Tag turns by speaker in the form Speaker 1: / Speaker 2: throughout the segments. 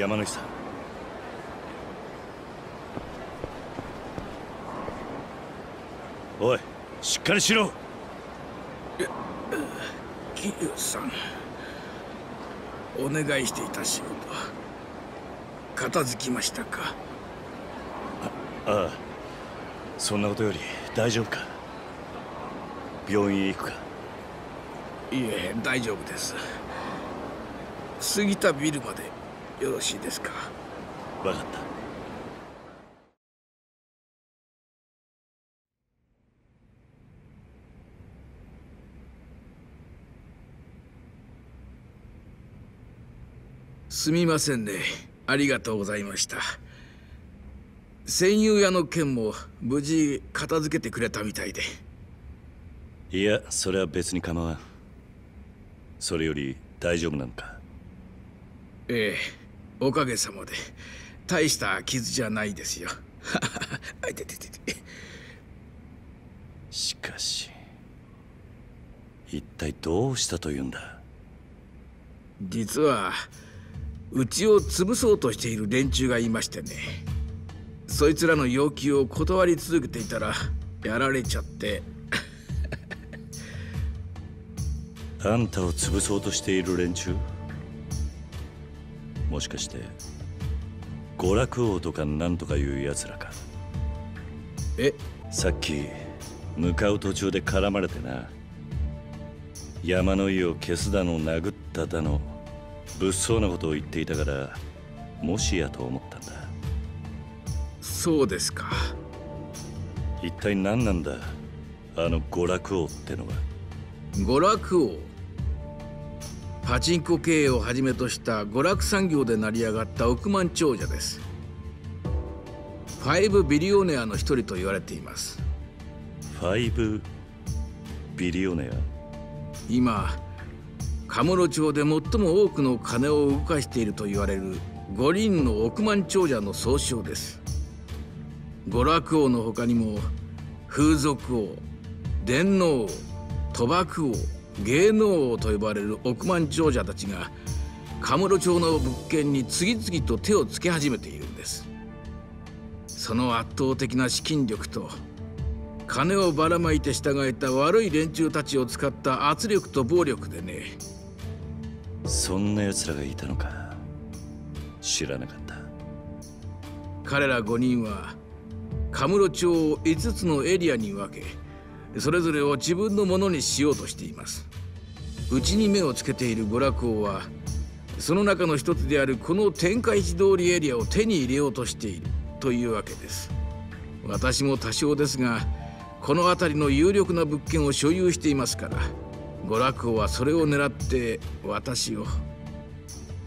Speaker 1: 山主さん。おいしっかりしろ。
Speaker 2: 桐生さんお願いしていた仕事片付きましたか？
Speaker 1: ああ。そんなことより大丈夫か？病院へ行くか？
Speaker 2: いえ大丈夫です。過ぎたビルまでよろしいですか？
Speaker 1: 分かった。
Speaker 2: すみませんね。ありがとうございました。戦友屋の件も無事片付けてくれたみたいで。
Speaker 1: いやそれは別に構わん。それより大丈夫なのか？
Speaker 2: ええおかげさまで。大した傷じゃないですよ。あいてててて。
Speaker 1: しかし一体どうしたというんだ？
Speaker 2: 実はうちを潰そうとしている連中がいましてね。そいつらの要求を断り続けていたらやられちゃって。
Speaker 1: あんたを潰そうとしている連中？もしかして娯楽王とかなんとかいうやつらか？
Speaker 2: え？
Speaker 1: さっき向かう途中で絡まれてな。山の家を消すだの殴っただの物騒なことを言っていたからもしやと思ったんだ。
Speaker 2: そうですか。
Speaker 1: 一体何なんだあの娯楽王ってのは？
Speaker 2: 娯楽王？パチンコ経営をはじめとした娯楽産業で成り上がった億万長者です。ファイブビリオネアの一人と言われています。
Speaker 1: ファイブビリオネア？
Speaker 2: 今カムロ町で最も多くの金を動かしていると言われる五輪の億万長者の総称です。娯楽王の他にも風俗王電脳王賭博王芸能王と呼ばれる億万長者たちがカムロ町の物件に次々と手をつけ始めているんです。その圧倒的な資金力と金をばらまいて従えた悪い連中たちを使った圧力と暴力でね。
Speaker 1: そんな奴らがいたのか？知らなかった
Speaker 2: 彼ら5人はカムロ町を5つのエリアに分けそれぞれを自分のものにしようとしていますうちに目をつけている娯楽王はその中の一つであるこの天下一通りエリアを手に入れようとしているというわけです。私も多少ですがこの辺りの有力な物件を所有していますから娯楽王はそれを狙って私を。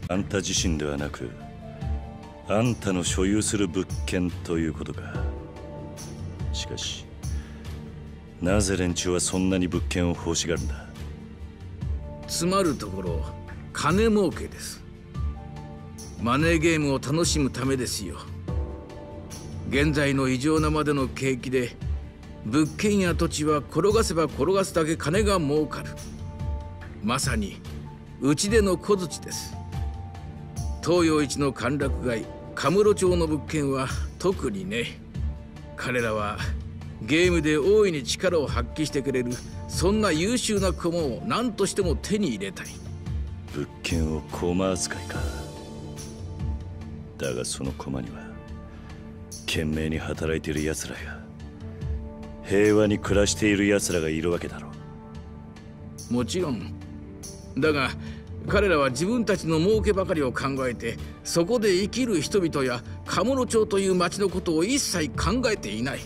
Speaker 1: あんた自身ではなくあんたの所有する物件ということか。しかしなぜ連中はそんなに物件を欲しがるんだ？
Speaker 2: つまるところ金儲けです。マネーゲームを楽しむためですよ。現在の異常なまでの景気で物件や土地は転がせば転がすだけ金が儲かる。まさにうちでの小槌です。東洋一の歓楽街カムロ町の物件は特にね。彼らはゲームで大いに力を発揮してくれるそんな優秀な駒を何としても手に入れたい。
Speaker 1: 物件を駒扱いか。だがその駒には懸命に働いている奴らや平和に暮らしている奴らがいるわけだろ
Speaker 2: う。もちろん。だが彼らは自分たちの儲けばかりを考えてそこで生きる人々や鴨野町という町のことを一切考えていない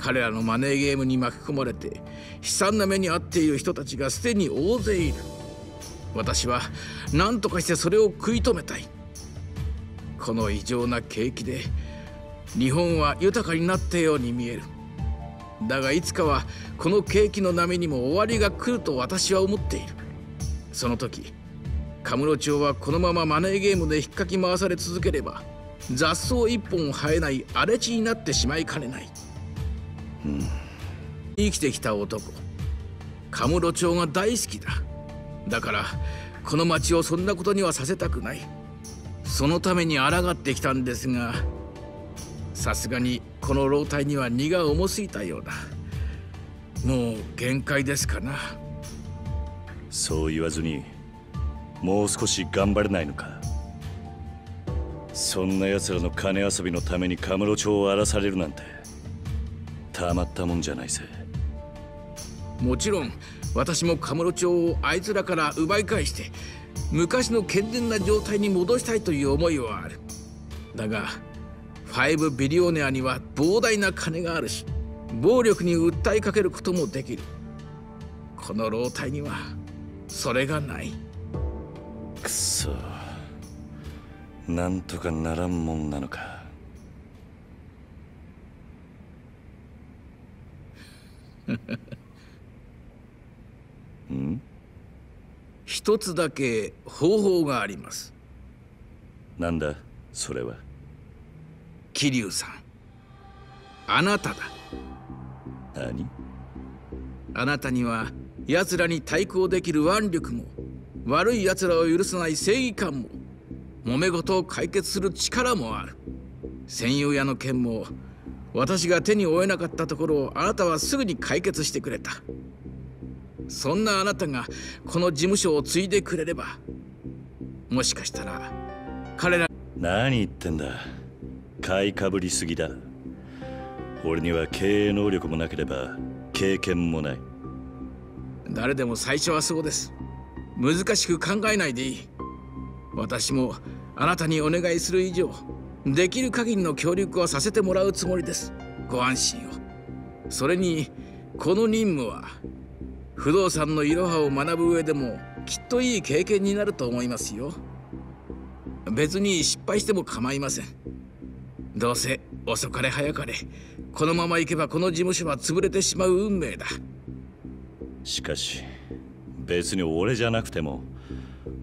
Speaker 2: 彼らのマネーゲームに巻き込まれて悲惨な目に遭っている人たちがすでに大勢いる。私は何とかしてそれを食い止めたい。この異常な景気で日本は豊かになったように見える。だがいつかはこの景気の波にも終わりが来ると私は思っている。その時カムロ町はこのままマネーゲームで引っかき回され続ければ雑草一本生えない荒れ地になってしまいかねない、うん、生きてきた男。カムロ町が大好きだ。だからこの町をそんなことにはさせたくない。そのために抗ってきたんですがさすがにこの老体には荷が重すぎたようだ。もう限界ですかな。
Speaker 1: そう言わずにもう少し頑張れないのか。そんな奴らの金遊びのためにカムロ町を荒らされるなんて。たまったもんじゃないぜ。
Speaker 2: もちろん私もカムロ町をあいつらから奪い返して昔の健全な状態に戻したいという思いはある。だが5ビリオネアには膨大な金があるし暴力に訴えかけることもできる。この老体にはそれがない。
Speaker 1: くそ。なんとかならんもんなのかん？
Speaker 2: 一つだけ方法があります。
Speaker 1: なんだ？それは？
Speaker 2: 桐生さん。あなただ。
Speaker 1: 何？
Speaker 2: あなたには奴らに対抗できる腕力も悪い奴らを許さない正義感も揉め事を解決する力もある。戦友屋の件も私が手に負えなかったところをあなたはすぐに解決してくれた。そんなあなたがこの事務所を継いでくれればもしかしたら彼ら
Speaker 1: 何言ってんだ。買いかぶりすぎだ。俺には経営能力もなければ経験もない。
Speaker 2: 誰でも最初はそうです。難しく考えないでいい。私もあなたにお願いする以上できる限りの協力はさせてもらうつもりです。ご安心を。それにこの任務は不動産のいろはを学ぶ上でもきっといい経験になると思いますよ。別に失敗しても構いません。どうせ遅かれ早かれこのまま行けばこの事務所は潰れてしまう運命だ。
Speaker 1: しかし別に俺じゃなくても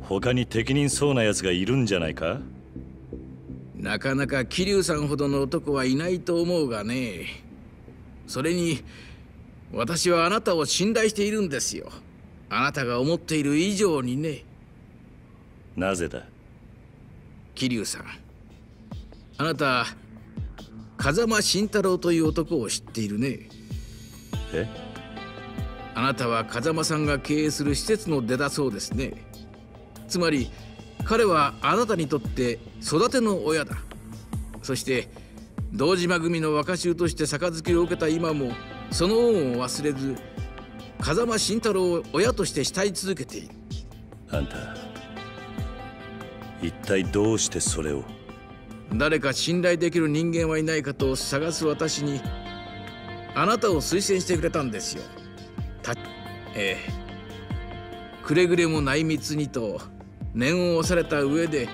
Speaker 1: 他に適任そうな奴がいるんじゃないか？
Speaker 2: なかなか桐生さんほどの男はいないと思うがね。それに私はあなたを信頼しているんですよ。あなたが思っている以上にね。
Speaker 1: なぜだ？
Speaker 2: 桐生さん。あなた風間慎太郎という男を知っているね。
Speaker 1: え？
Speaker 2: あなたは風間さんが経営する施設の出だそうですね。つまり彼はあなたにとって育ての親だ。そして堂島組の若衆として杯を受けた今もその恩を忘れず風間慎太郎を親として慕い続けている。
Speaker 1: あんた一体どうしてそれを？
Speaker 2: 誰か信頼できる人間はいないかと探す私にあなたを推薦してくれたんですよ。たええ。くれぐれも内密にと念を押された上で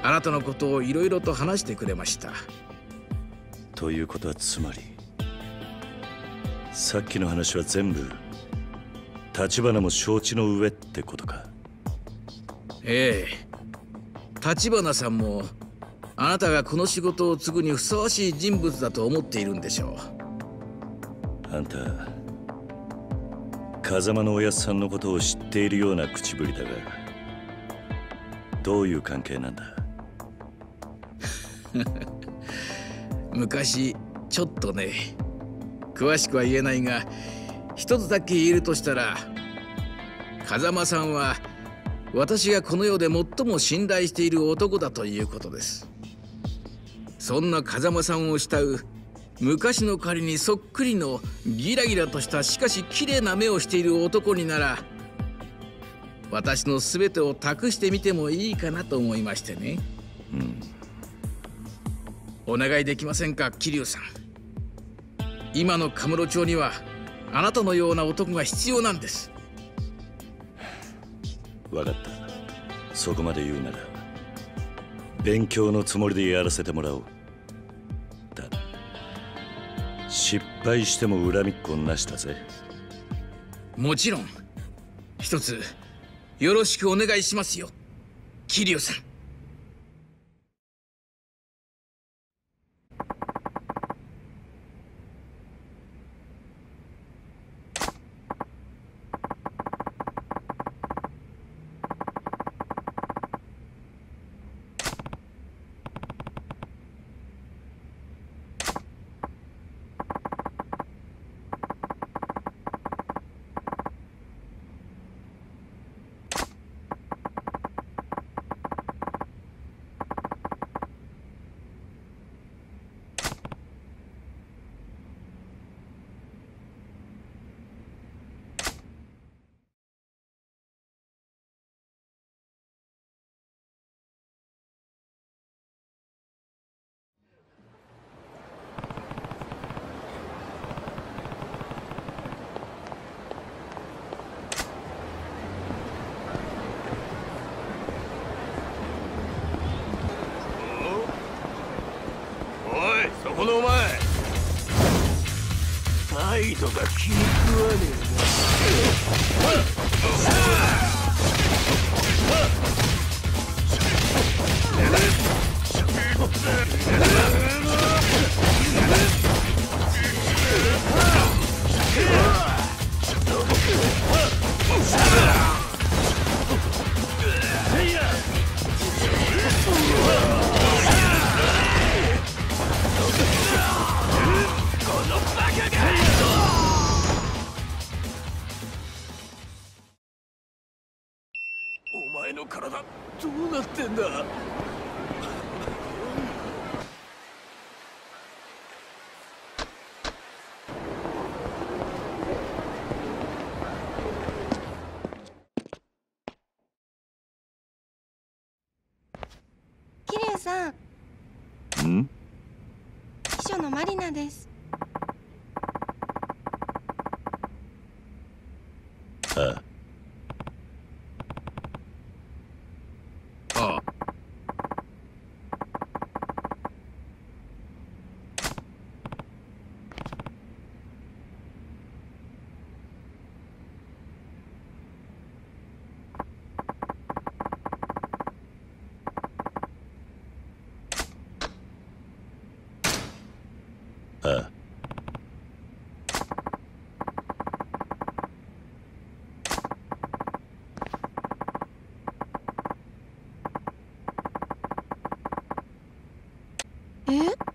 Speaker 2: あなたのことをいろいろと話してくれました。
Speaker 1: ということはつまりさっきの話は全部立花も承知の上ってことか？
Speaker 2: ええ。立花さんもあなたがこの仕事を継ぐにふさわしい人物だと思っているんでしょ
Speaker 1: あんた風間のおやっさんのことを知っているような口ぶりだがどういう関係なんだ？
Speaker 2: 昔ちょっとね詳しくは言えないが一つだけ言えるとしたら風間さんは私がこの世で最も信頼している男だということです。そんな風間さんを慕う昔の仮にそっくりのギラギラとしたしかし綺麗な目をしている男になら私の全てを託してみてもいいかなと思いましてね。
Speaker 1: うん。
Speaker 2: お願いできませんか桐生さん。今のカムロ町にはあなたのような男が必要なんです。
Speaker 1: 分かった。そこまで言うなら勉強のつもりでやらせてもらおう。だ失敗しても恨みっこなしだぜ。
Speaker 2: もちろん。一つよろしくお願いしますよ。
Speaker 3: キ
Speaker 4: リオさん。です
Speaker 1: ああ
Speaker 2: ああ
Speaker 1: ああ
Speaker 4: え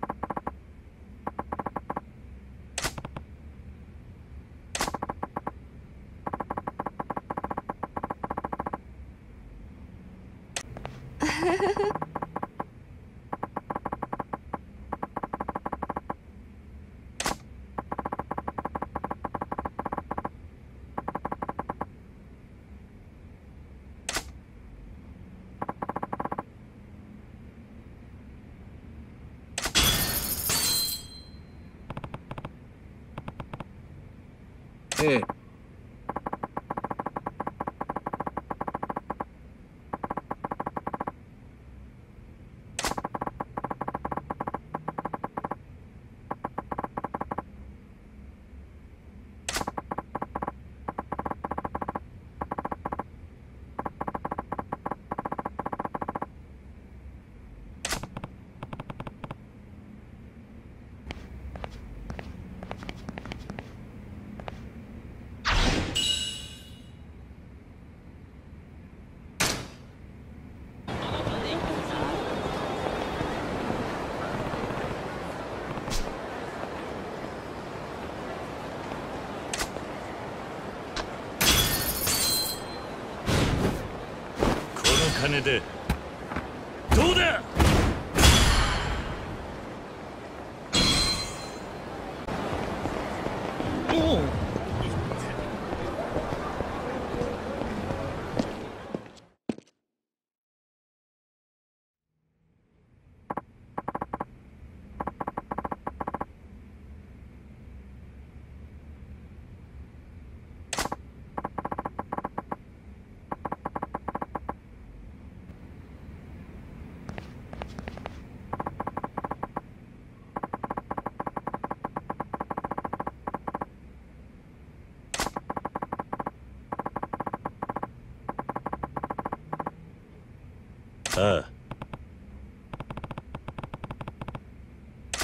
Speaker 2: ええ。
Speaker 1: この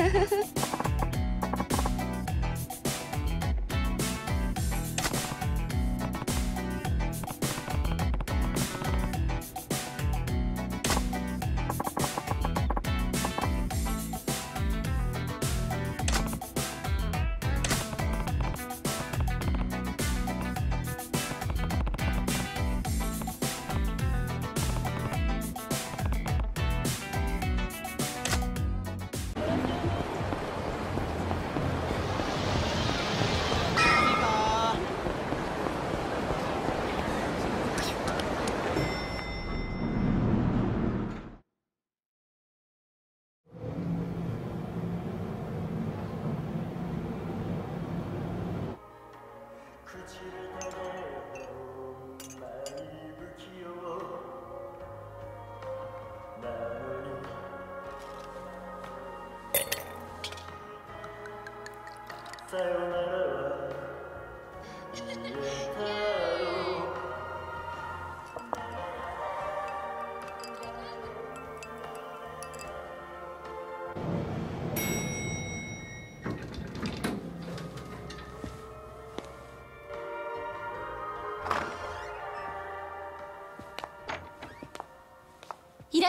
Speaker 4: Ha ha ha
Speaker 5: ha!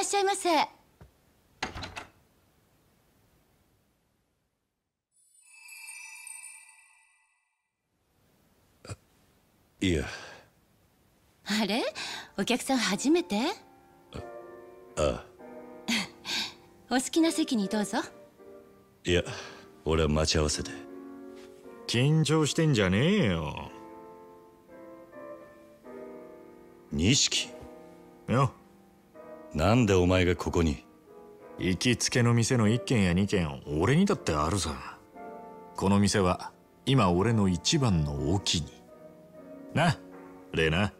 Speaker 5: らっしゃいませ。
Speaker 1: いや。
Speaker 5: あれ？お客さん初めて？
Speaker 1: あ。
Speaker 5: お好きな席にどうぞ。
Speaker 1: いや俺は待ち合わせで。
Speaker 6: 緊張してんじゃねえよ。
Speaker 1: 錦？
Speaker 6: よ
Speaker 1: なんでお前がここに？
Speaker 6: 行きつけの店の1軒や2軒俺にだってあるさ。この店は今俺の一番のお気に。なレナ。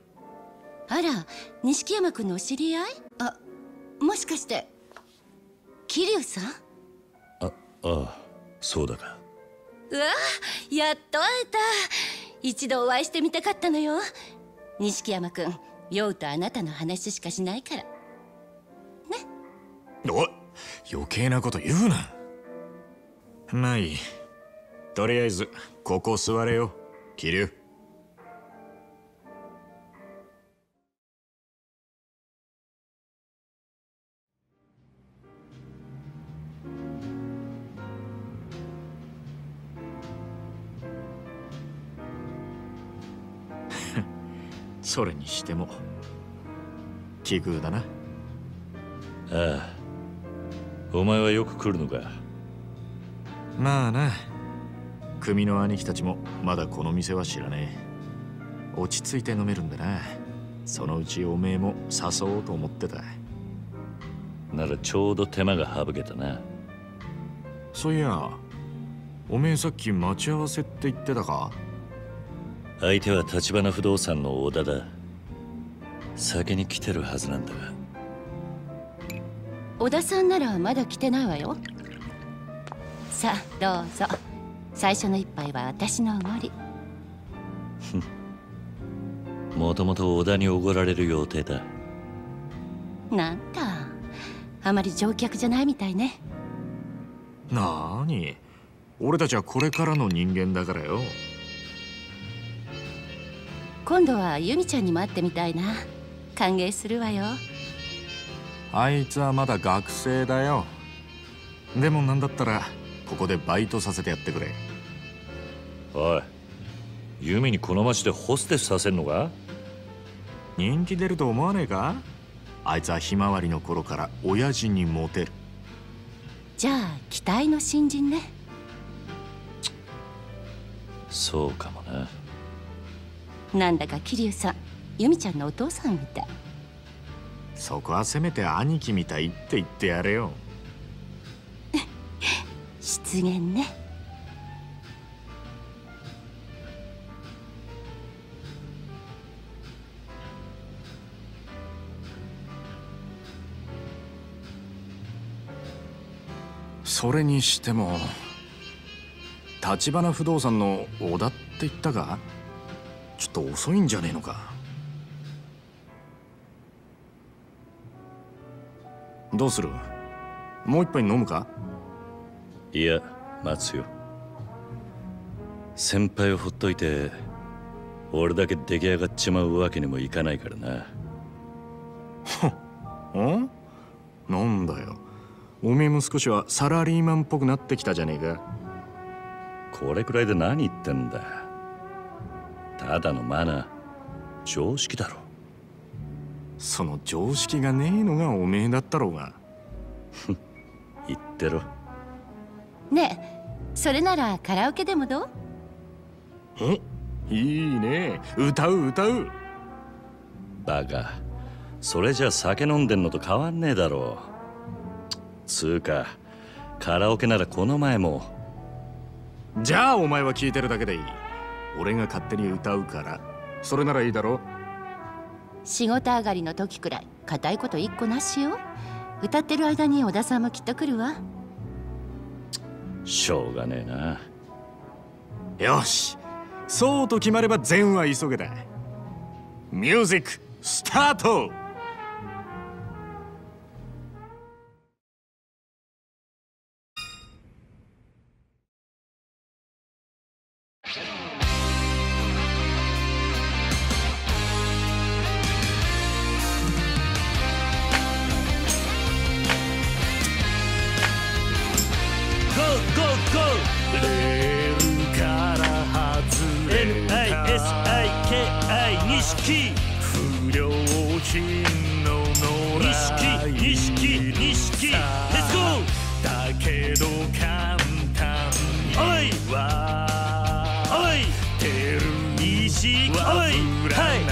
Speaker 5: あら錦山君のお知り合い？あもしかして桐生さん？
Speaker 1: あああそうだが
Speaker 5: うわやっと会えた。一度お会いしてみたかったのよ。錦山君酔うとあなたの話しかしないから
Speaker 6: おい余計なこと言うな。まあい。いとりあえずここ座れよ。桐生 それにしても奇遇だな。
Speaker 1: ああお前はよく来るのか？
Speaker 6: まあな。組の兄貴たちもまだこの店は知らねえ。落ち着いて飲めるんだな。そのうちおめえも誘おうと思ってた。
Speaker 1: ならちょうど手間が省けたな。
Speaker 6: そういやおめえさっき待ち合わせって言ってたか？
Speaker 1: 相手は橘不動産の小田だ。先に来てるはずなんだが
Speaker 5: 小田さんならまだ来てないわよ。さあどうぞ。最初の一杯は私のおごり。
Speaker 1: もともと小田におごられる予定だ。
Speaker 5: なんだ。あまり乗客じゃないみたいね。
Speaker 6: なーに。俺たちはこれからの人間だからよ。
Speaker 5: 今度は由美ちゃんにも会ってみたいな。歓迎するわよ
Speaker 6: あいつはまだ学生だよ。でもなんだったらここでバイトさせてやってくれ。
Speaker 1: おいユミにこの町でホステスさせんのか？
Speaker 6: 人気出ると思わねえか？あいつはひまわりの頃から親父にモテる。
Speaker 5: じゃあ期待の新人ね。
Speaker 1: そうかもな。
Speaker 5: なんだか桐生さん由美ちゃんのお父さんみたい
Speaker 6: そこはせめて兄貴みたいって言ってやれよ。
Speaker 5: 失言ね。
Speaker 6: それにしても橘不動産の小田って言ったか？ちょっと遅いんじゃねえのか？どうする？もう一杯飲むか？
Speaker 1: いや待つよ。先輩をほっといて俺だけ出来上がっちまうわけにもいかないからな。ん？
Speaker 6: なんだよ。おめえも少しはサラリーマンっぽくなってきたじゃねえか。
Speaker 1: これくらいで何言ってんだ。ただのマナー。常識だろ
Speaker 6: その常識がねえのがおめえだったろうが。
Speaker 1: 言ってろ。
Speaker 5: ねえそれならカラオケでもどう？
Speaker 6: え？いいね。歌う歌う。
Speaker 1: バカ。それじゃ酒飲んでんのと変わんねえだろつうかカラオケならこの前も。
Speaker 6: じゃあお前は聞いてるだけでいい。
Speaker 7: 俺が勝手に歌うから。それならいいだろ
Speaker 5: 仕事上がりの時くらい固いこと一個なしよ。歌ってる間に小田さんもきっと来るわ。
Speaker 1: しょうがねえな。
Speaker 7: よし。そうと決まれば善は急げだ。ミュージックスタート
Speaker 6: レールから外れた。
Speaker 1: NISIKI 錦。
Speaker 6: 不良品の野良
Speaker 1: 錦。錦。錦。レッツゴー
Speaker 6: だけど簡単に
Speaker 1: おい。
Speaker 6: は
Speaker 1: おい。
Speaker 6: てる
Speaker 1: 錦おい。
Speaker 6: は
Speaker 1: はい
Speaker 6: ぶらない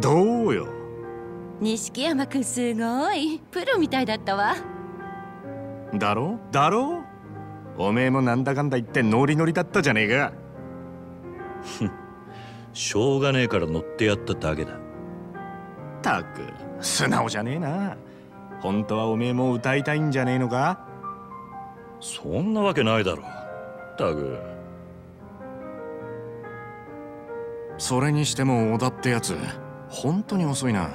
Speaker 7: どうよ？
Speaker 5: 錦山くんすごい。プロみたいだったわ。
Speaker 7: だろ？だろ？おめえもなんだかんだ言ってノリノリだったじゃねえか。
Speaker 1: しょうがねえから乗ってやっただけだ。
Speaker 7: たく素直じゃねえな。本当はおめえも歌いたいんじゃねえのか？
Speaker 1: そんなわけないだろ。たく。
Speaker 7: それにしても小田ってやつ本当に遅いな。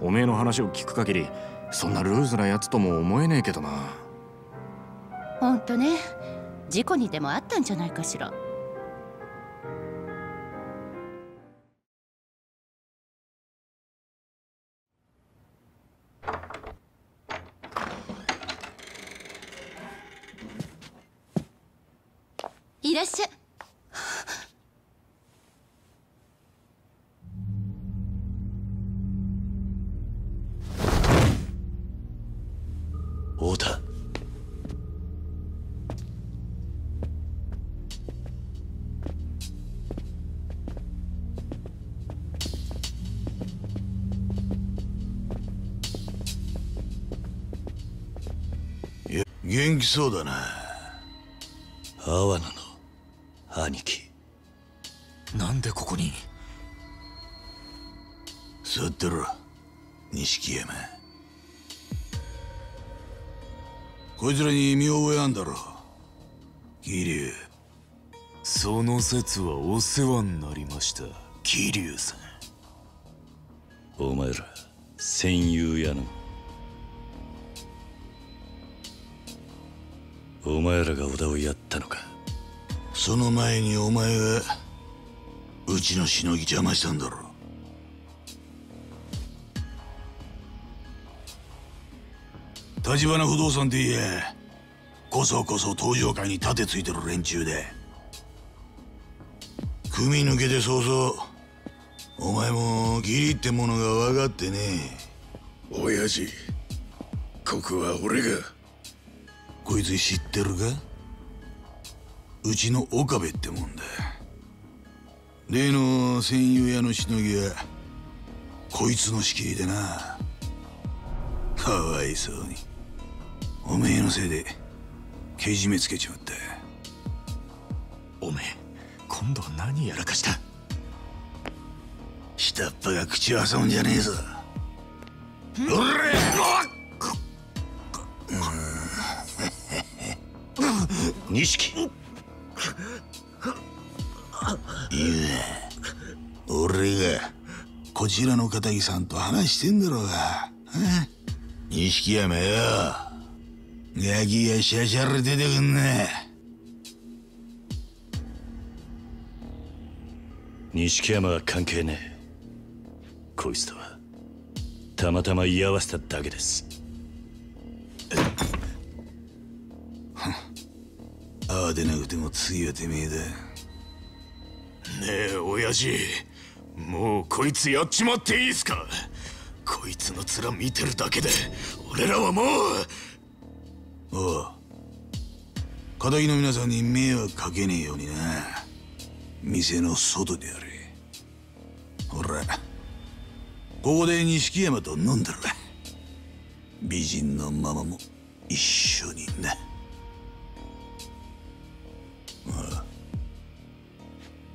Speaker 7: おめえの話を聞く限りそんなルーズなやつとも思えねえけどな。
Speaker 5: ほんとね。事故にでもあったんじゃないかしら。
Speaker 8: 元気そうだな。
Speaker 1: 阿波野の兄貴。
Speaker 7: なんでここに？
Speaker 8: 座ってろ錦山。こいつらに見覚えあんだろ桐生。
Speaker 6: その説はお世話になりました桐生さん。
Speaker 1: お前ら戦友やのお前らが小田をやったのか？
Speaker 8: その前にお前がうちのしのぎ邪魔したんだろ。立花不動産って言えこそこそ登場会に盾ついてる連中で組抜けて早々お前も義理ってものが分かってね
Speaker 6: 親父ここは俺が
Speaker 8: こいつ知ってるか？うちの岡部ってもんだ。例の戦友屋のしのぎはこいつの仕切りでな。かわいそうに。おめえのせいでけじめつけちまった。
Speaker 6: おめえ今度は何やらかした？
Speaker 8: 下っ端が口を挟むんじゃねえぞ
Speaker 1: 錦。
Speaker 8: 俺がこちらの片木さんと話してんだろうが。錦山よガキがしゃしゃら出てくんな
Speaker 1: 錦山は関係ねえ。こいつとはたまたま居合わせただけです。
Speaker 8: ああでなくても次はてめえだ。
Speaker 6: ねえ親父。もうこいつやっちまっていいっすか。こいつの面見てるだけで俺らはもう。
Speaker 8: おう。片木の皆さんに迷惑かけねえようにな。店の外でやれ。ほら。ここで錦山と飲んだら。美人のママも一緒にな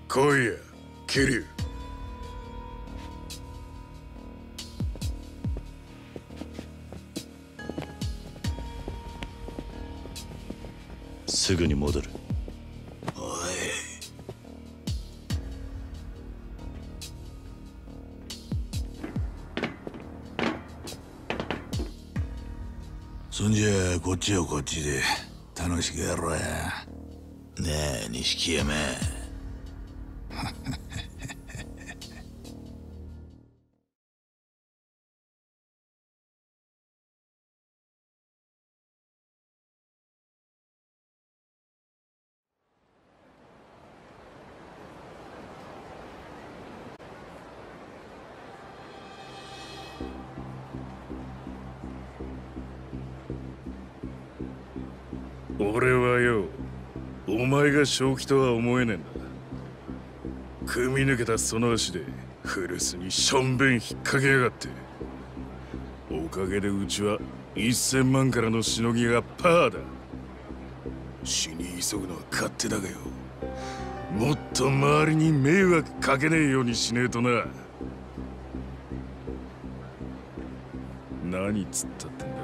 Speaker 9: 来いや桐生
Speaker 1: すぐに戻る。
Speaker 8: そんじゃこっちはこっちで楽しくやろうやねえ錦山。
Speaker 9: 俺はよお前が正気とは思えねえんだ組み抜けたその足で古巣にしょんべん引っ掛けやがって。おかげでうちは1000万からのしのぎがパーだ。死に急ぐのは勝手だがよ。もっと周りに迷惑かけねえようにしねえとな。何つったってんだ。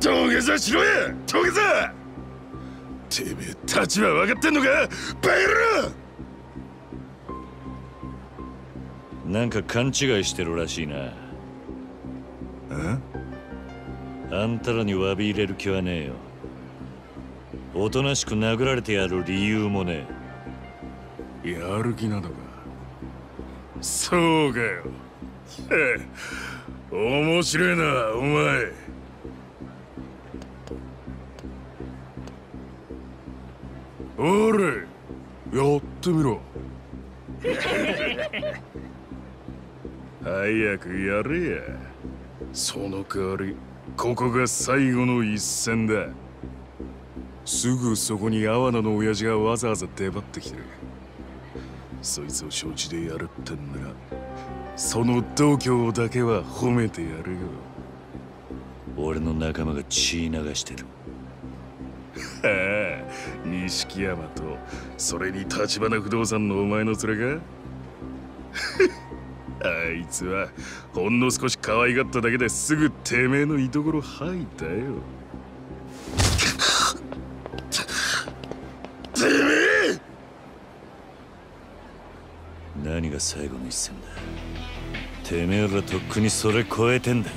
Speaker 9: 土下座しろや！土下座！てめえ立場分かってんのか？バカ野郎
Speaker 1: なんか勘違いしてるらしいな。あんたらに詫び入れる気はねえよ。おとなしく殴られてやる理由もね
Speaker 9: やる気なのか？そうかよ。へえ。面白いなお前おれやってみろ。早くやれや。その代わりここが最後の一戦だ。すぐそこに阿波野の親父がわざわざ出張ってきてる。そいつを承知でやるってんならその度胸だけは褒めてやるよ。
Speaker 1: 俺の仲間が血流してる。
Speaker 9: 錦山とそれに橘不動産のお前の連れか？あいつはほんの少し可愛がっただけですぐてめえのいところ吐いたよ。てめえ！
Speaker 1: 何が最後の一戦だ？てめえらとっくにそれ超えてんだ。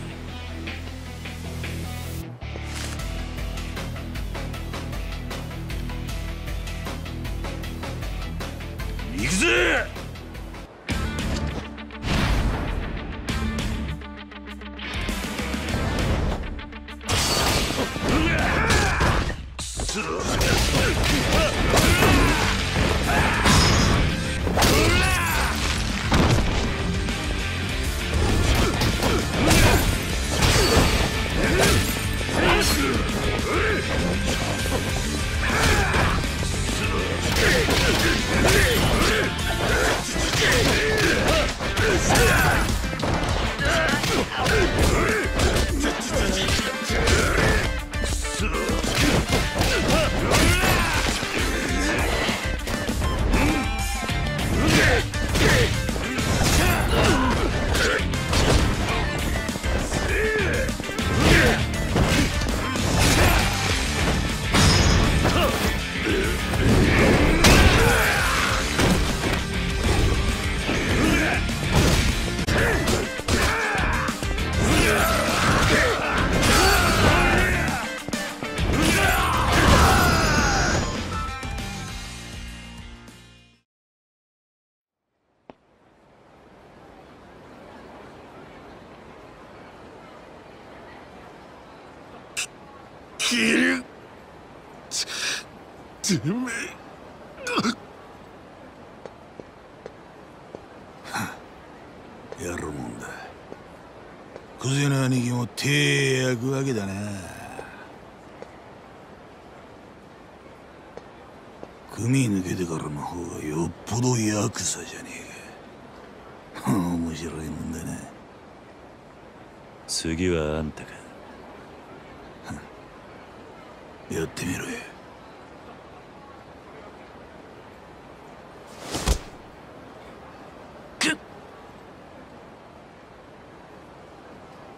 Speaker 8: てめ。えやるもんだ。クゼの兄貴も手焼くわけだな組抜けてからの方がよっぽどヤクザじゃねえか。面白いもんだな
Speaker 1: 次はあんたか。
Speaker 8: やってみろよ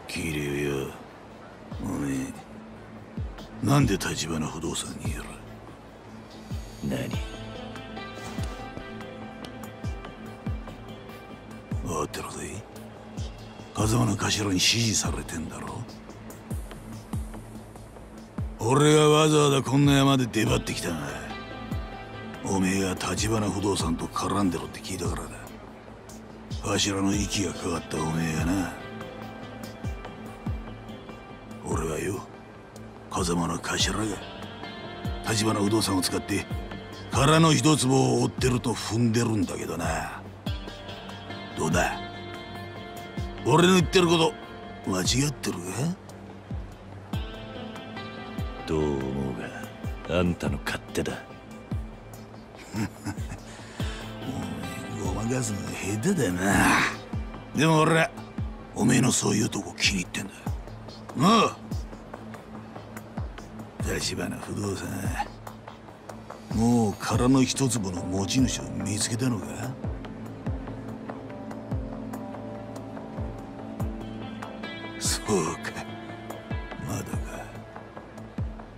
Speaker 8: 桐生よおめえなんで立花不動産にやる
Speaker 1: 何？
Speaker 8: 分かってるぜ。風間の頭に指示されてんだろ。俺がわざわざこんな山で出張ってきたがおめえが立花不動産と絡んでろって聞いたからだ。柱の息がかかったおめえがな。俺はよ風間の頭が立花不動産を使って空の一坪を追ってると踏んでるんだけどな。どうだ？俺の言ってること間違ってるか？
Speaker 1: どう思うがあんたの勝手だ。
Speaker 8: ごまかすのが下手だな。でも俺はおめえのそういうとこ気に入ってんだ。なあ立花不動産もう空の一坪の持ち主を見つけたのか？そうか。まだか。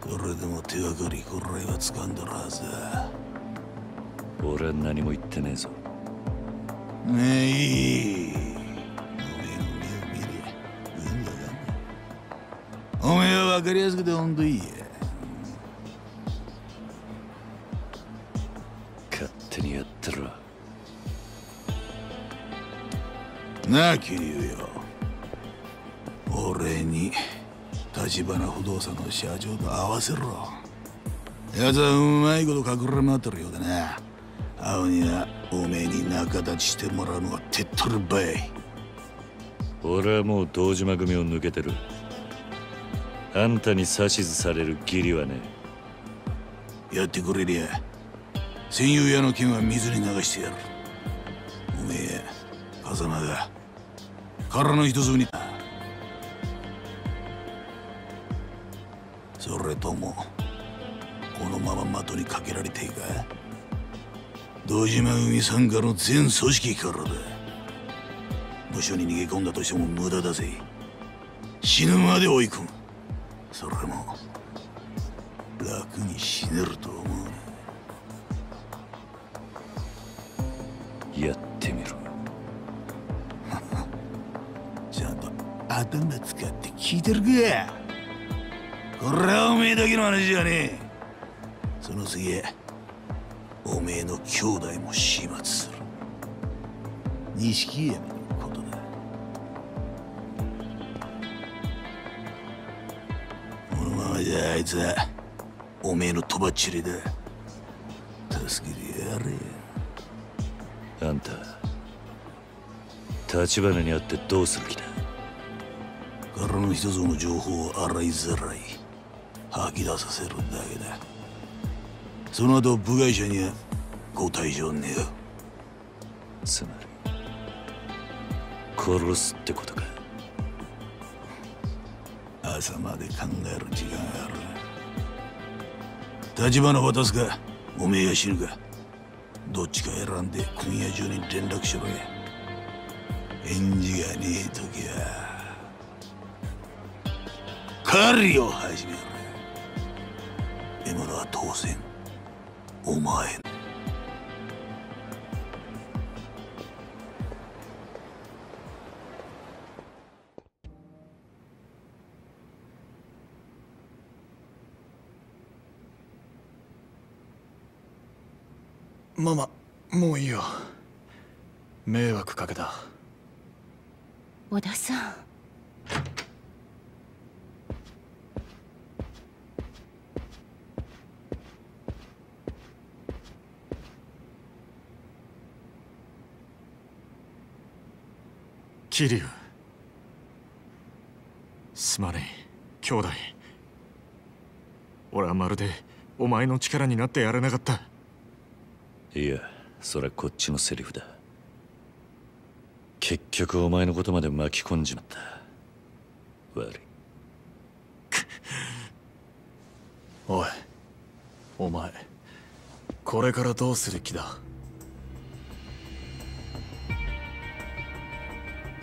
Speaker 8: それでも手がかりこらいは掴んだるはずだ。
Speaker 1: 俺は何も言ってねえぞ。
Speaker 8: ねえいい。おめえの目を見りゃ全部わかんないおめえは分かりやすくてほんといいやなあ桐生よ。俺に立花不動産の社長と合わせろ。奴はうまいこと隠れ回ってるようだな。青にはおめえに仲立ちしてもらうのが手っ取るばい。
Speaker 1: 俺はもう堂島組を抜けてる。あんたに指図される義理はね
Speaker 8: やってくれりゃ戦友屋の剣は水に流してやる。おめえや風間が空の一粒に。それともこのまま的にかけられていいか？堂島組傘下の全組織からだ。無所に逃げ込んだとしても無駄だぜ。死ぬまで追い込む。それも楽に死ねると思う。
Speaker 1: やっ
Speaker 8: 頭使って聞いてるか。これはおめえだけの話じゃねえ。その次へおめえの兄弟も始末する。錦山のことだ。このままじゃあいつはおめえのとばっちりだ助けてやれ
Speaker 1: あんた立花に会ってどうする気だ？
Speaker 8: からの一つの情報を洗いざらい吐き出させるだけだ。その後部外者にはご退場願う。
Speaker 1: つまり殺すってことか。
Speaker 8: 朝まで考える時間がある立花渡すかおめえが死ぬか。どっちか選んで今夜中に連絡しろや。返事がねえ時は狩りを始めろ獲物は当然お前
Speaker 3: ママもういいよ。迷惑かけた。
Speaker 5: 小田さん。
Speaker 6: 桐生すまねえ。兄弟。俺はまるでお前の力になってやれなかった。
Speaker 1: いやそれはこっちのセリフだ。結局お前のことまで巻き込んじまった。悪い。
Speaker 3: おい。お前これからどうする気だ？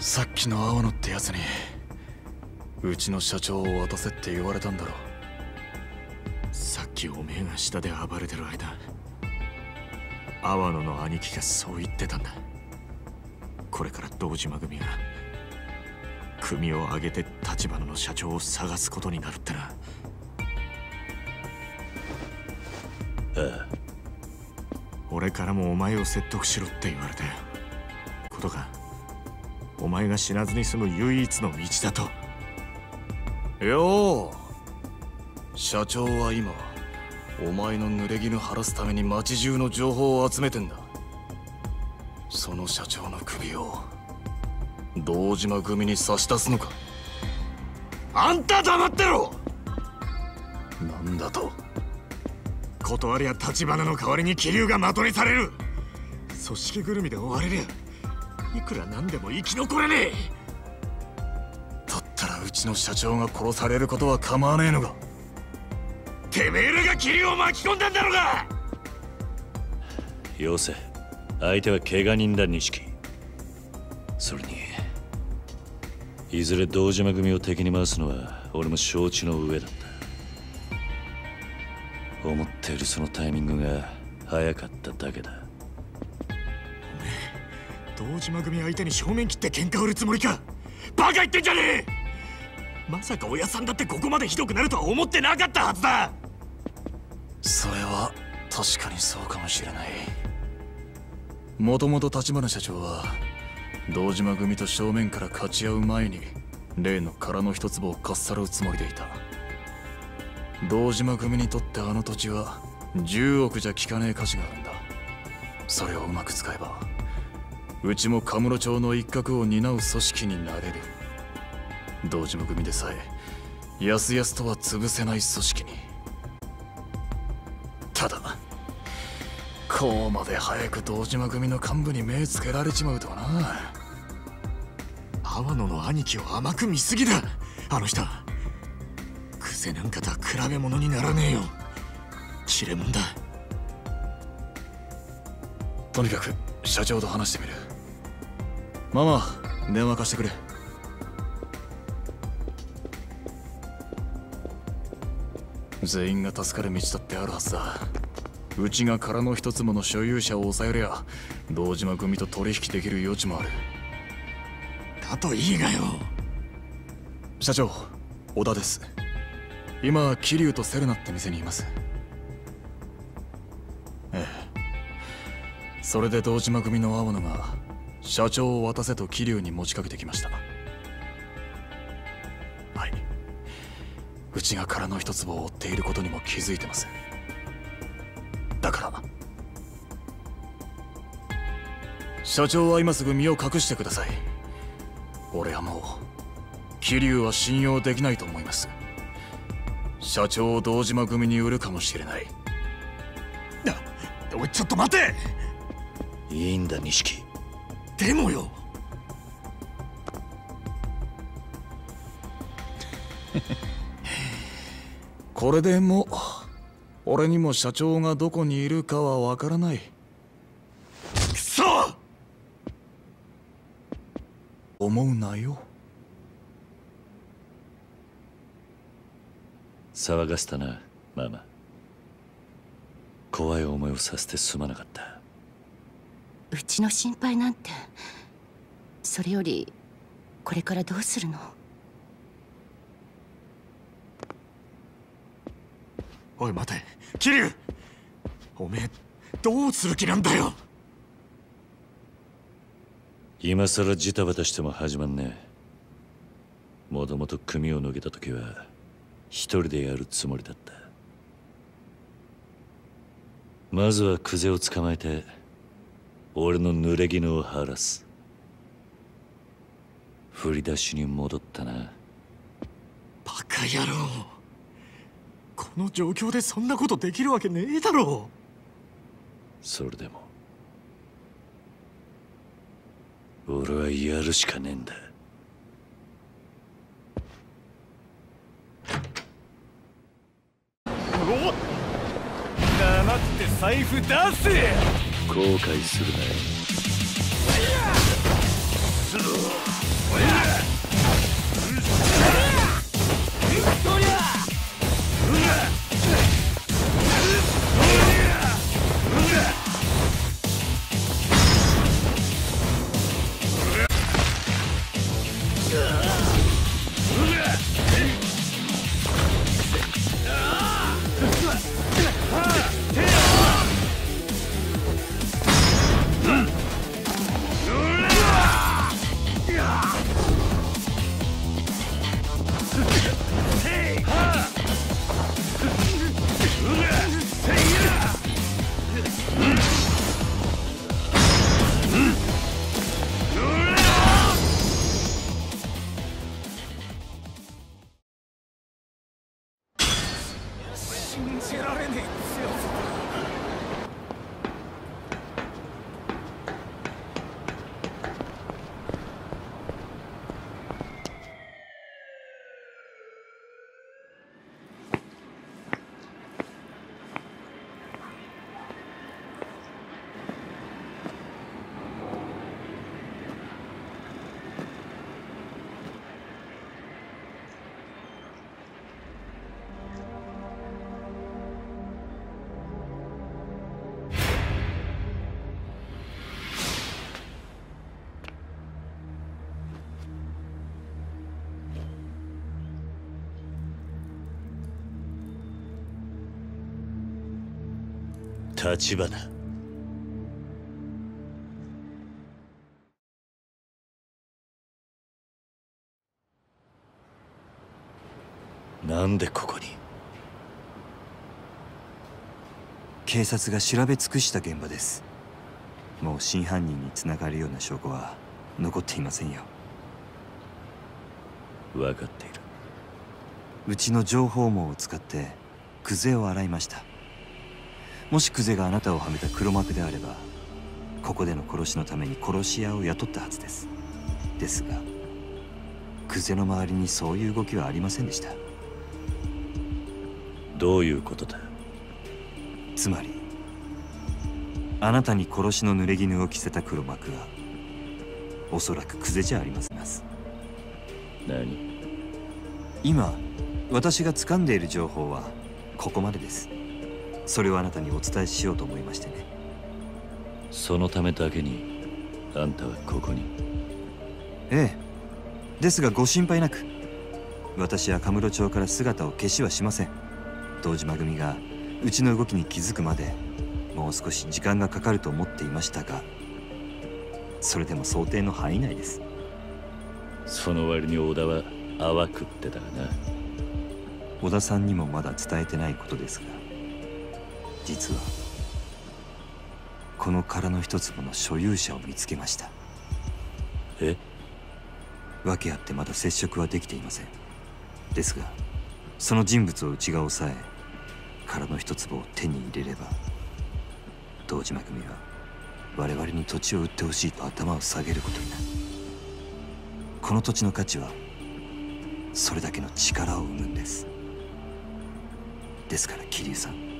Speaker 3: さっきの青野ってやつにうちの社長を渡せって言われたんだろ
Speaker 6: さっきおめえが下で暴れてる間阿波野の兄貴がそう言ってたんだ。これから堂島組が組を挙げて立花の社長を探すことになるってな。
Speaker 1: ああ
Speaker 6: 俺からもお前を説得しろって言われたよことがお前が死なずに済む唯一の道だと。
Speaker 3: よう。社長は今お前の濡れ衣晴らすために町中の情報を集めてんだ。その社長の首を堂島組に差し出すのか。
Speaker 6: あんた黙ってろ！
Speaker 3: なんだと？
Speaker 6: 断りゃ立花の代わりに気流が的にされる。組織ぐるみで追われりゃいくらなんでも生き残れねえ。
Speaker 3: だったらうちの社長が殺されることは構わねえのか。
Speaker 6: てめえらが気流を巻き込んだんだろうが！
Speaker 1: よせ相手は怪我人だ錦。それにいずれ堂島組を敵に回すのは俺も承知の上だった。思っているそのタイミングが早かっただけだ
Speaker 6: 堂島組相手に正面切って喧嘩売るつもりか。バカ言ってんじゃねえ！まさか親さんだってここまでひどくなるとは思ってなかったはずだ！
Speaker 3: それは確かにそうかもしれない。もともと立花社長は堂島組と正面から勝ち合う前に例の殻の一坪をかっさらうつもりでいた。堂島組にとってあの土地は10億じゃ効かねえ価値があるんだ。それをうまく使えばうちもカムロ町の一角を担う組織になれる。堂島組でさえやすやすとは潰せない組織に。ただこうまで早く堂島組の幹部に目つけられちまうとはな。
Speaker 6: 阿波野の兄貴を甘く見すぎだ。あの人。クセなんかとは比べ物にならねえよ。切れ者だ。
Speaker 3: とにかく社長と話してみるママ電話貸してくれ。全員が助かる道だってあるはずだ。うちが殻の一つもの所有者を抑えりゃ堂島組と取引できる余地もある。
Speaker 6: だといいがよ。
Speaker 3: 社長小田です。今桐生とセレナって店にいます。ええ。それで堂島組の青野が社長を渡せと桐生に持ちかけてきました。はい。うちが殻の一粒を追っていることにも気づいてます。だから。社長は今すぐ身を隠してください。俺はもう桐生は信用できないと思います。社長を堂島組に売るかもしれない。
Speaker 6: おいちょっと待て！
Speaker 1: いいんだ錦
Speaker 6: でもよ。
Speaker 3: これでもう俺にも社長がどこにいるかはわからない。
Speaker 6: くそ！
Speaker 3: 思うなよ。
Speaker 1: 騒がせたなママ。怖い思いをさせてすまなかった
Speaker 5: うちの心配なんて。それよりこれからどうするの？
Speaker 6: おい待て。桐生おめえどうする気なんだよ！
Speaker 1: 今さらジタバタしても始まんねえ。もともと組を抜けた時は一人でやるつもりだった。まずはクゼを捕まえて俺の濡れ衣を晴らす。振り出しに戻ったな。
Speaker 6: バカ野郎。この状況でそんなことできるわけねえだろ。
Speaker 1: それでも俺はやるしかねえんだ。
Speaker 3: 黙って財布出せ
Speaker 1: 後悔するなよ。立花。なんでここに？
Speaker 10: 警察が調べ尽くした現場です。もう真犯人につながるような証拠は残っていませんよ。
Speaker 1: 分かっている。
Speaker 10: うちの情報網を使ってクゼを洗いましたもしクゼがあなたをはめた黒幕であればここでの殺しのために殺し屋を雇ったはずです。ですがクゼの周りにそういう動きはありませんでした。
Speaker 1: どういうことだ？
Speaker 10: つまりあなたに殺しの濡れ衣を着せた黒幕はおそらくクゼじゃありません。
Speaker 1: 何？
Speaker 10: 今私が掴んでいる情報はここまでですそれをあなたにお伝えしようと思いましてね。
Speaker 1: そのためだけにあんたはここに。
Speaker 10: ええ。ですがご心配なく。私はカムロ町から姿を消しはしません。堂島組がうちの動きに気づくまでもう少し時間がかかると思っていましたがそれでも想定の範囲内です。
Speaker 1: その割に小田は淡くってたがな。
Speaker 10: 小田さんにもまだ伝えてないことですが実はこの殻の一粒の所有者を見つけました。
Speaker 1: え？
Speaker 10: 訳あってまだ接触はできていません。ですがその人物をうちが抑え殻の一粒を手に入れれば堂島組は我々に土地を売ってほしいと頭を下げることになる。この土地の価値はそれだけの力を生むんです。ですから桐生さん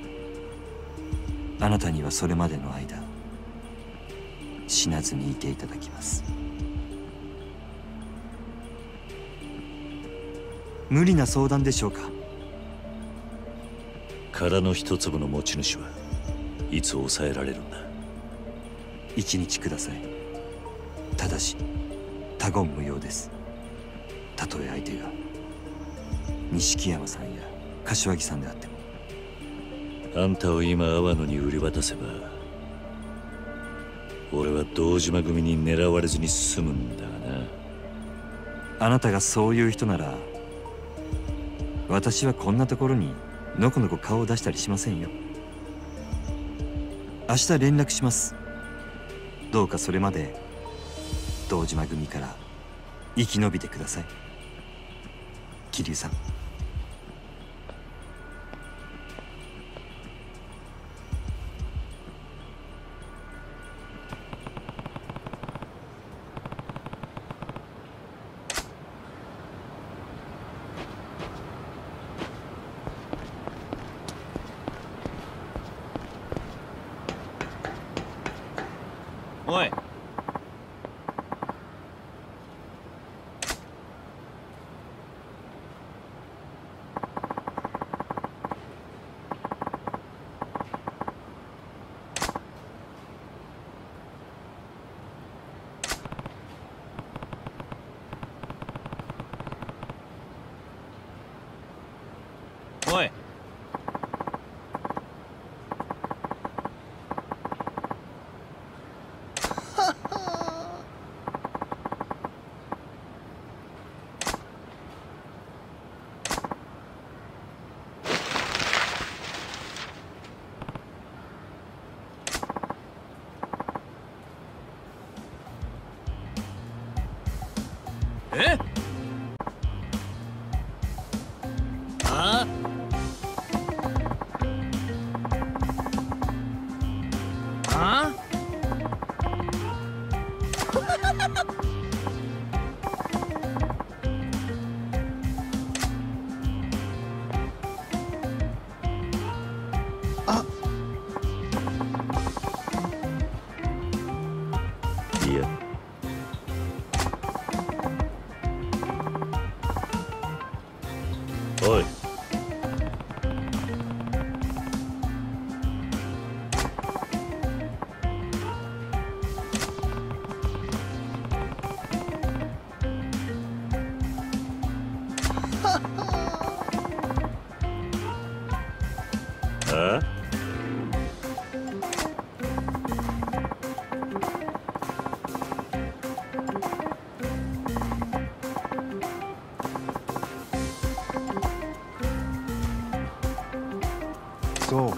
Speaker 10: あなたにはそれまでの間死なずにいていただきます。無理な相談でしょうか？
Speaker 1: 殻の一粒の持ち主はいつ抑えられるんだ？
Speaker 10: 一日ください。ただし他言無用です。たとえ相手が錦山さんや柏木さんであっても
Speaker 1: あんたを今阿波野に売り渡せば俺は堂島組に狙われずに済むんだがな。
Speaker 10: あなたがそういう人なら私はこんなところにのこのこ顔を出したりしませんよ。明日連絡します。どうかそれまで堂島組から生き延びてください。桐生さん。
Speaker 11: そ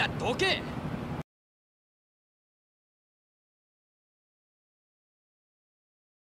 Speaker 3: らどけ